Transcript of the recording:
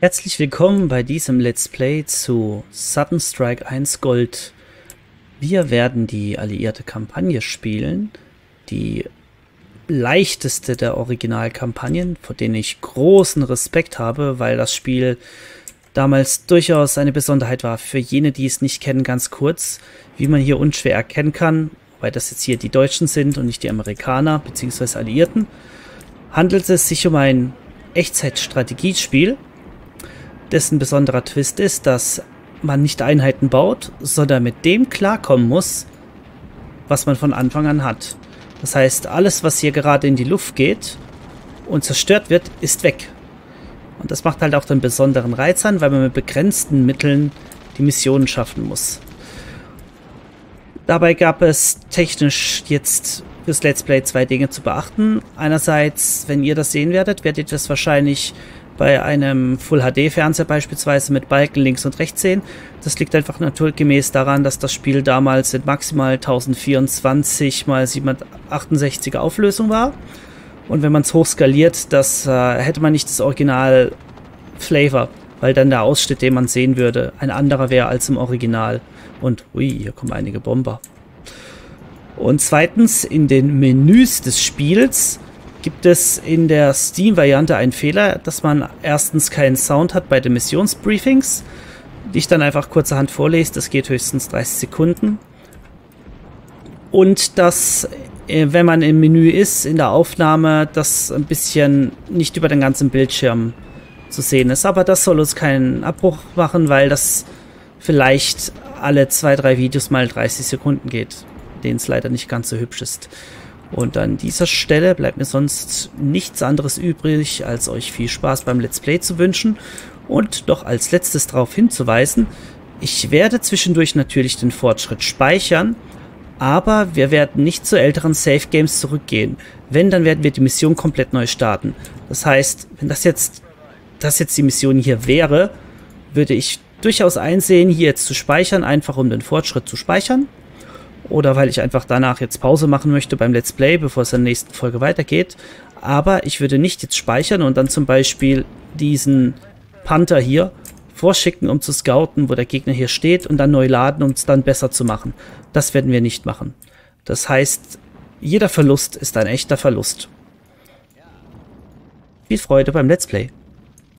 Herzlich willkommen bei diesem Let's Play zu Sudden Strike 1 Gold. Wir werden die alliierte Kampagne spielen, die leichteste der Originalkampagnen, vor denen ich großen Respekt habe, weil das Spiel damals durchaus eine Besonderheit war. Für jene, die es nicht kennen, ganz kurz, wie man hier unschwer erkennen kann, weil das jetzt hier die Deutschen sind und nicht die Amerikaner bzw. Alliierten, handelt es sich um ein Echtzeitstrategiespiel, dessen besonderer Twist ist, dass man nicht Einheiten baut, sondern mit dem klarkommen muss, was man von Anfang an hat. Das heißt, alles, was hier gerade in die Luft geht und zerstört wird, ist weg. Und das macht halt auch den besonderen Reiz an, weil man mit begrenzten Mitteln die Missionen schaffen muss. Dabei gab es technisch jetzt fürs Let's Play zwei Dinge zu beachten. Einerseits, wenn ihr das sehen werdet, werdet ihr das wahrscheinlich bei einem Full HD Fernseher beispielsweise mit Balken links und rechts sehen. Das liegt einfach naturgemäß daran, dass das Spiel damals in maximal 1024 x 768 Auflösung war. Und wenn man es hochskaliert, das äh, hätte man nicht das Original Flavor, weil dann der Ausschnitt, den man sehen würde, ein anderer wäre als im Original. Und ui, hier kommen einige Bomber. Und zweitens, in den Menüs des Spiels gibt es in der Steam-Variante einen Fehler, dass man erstens keinen Sound hat bei den Missionsbriefings, die ich dann einfach kurzerhand vorlese. Das geht höchstens 30 Sekunden. Und dass, äh, wenn man im Menü ist, in der Aufnahme, das ein bisschen nicht über den ganzen Bildschirm zu sehen ist. Aber das soll uns keinen Abbruch machen, weil das vielleicht alle zwei, drei Videos mal 30 Sekunden geht, denen es leider nicht ganz so hübsch ist. Und an dieser Stelle bleibt mir sonst nichts anderes übrig, als euch viel Spaß beim Let's Play zu wünschen und noch als letztes darauf hinzuweisen, ich werde zwischendurch natürlich den Fortschritt speichern, aber wir werden nicht zu älteren Safe Games zurückgehen. Wenn, dann werden wir die Mission komplett neu starten. Das heißt, wenn das jetzt, das jetzt die Mission hier wäre, würde ich durchaus einsehen, hier jetzt zu speichern, einfach um den Fortschritt zu speichern oder weil ich einfach danach jetzt Pause machen möchte beim Let's Play, bevor es in der nächsten Folge weitergeht. Aber ich würde nicht jetzt speichern und dann zum Beispiel diesen Panther hier vorschicken, um zu scouten, wo der Gegner hier steht und dann neu laden, um es dann besser zu machen. Das werden wir nicht machen. Das heißt, jeder Verlust ist ein echter Verlust. Viel Freude beim Let's Play.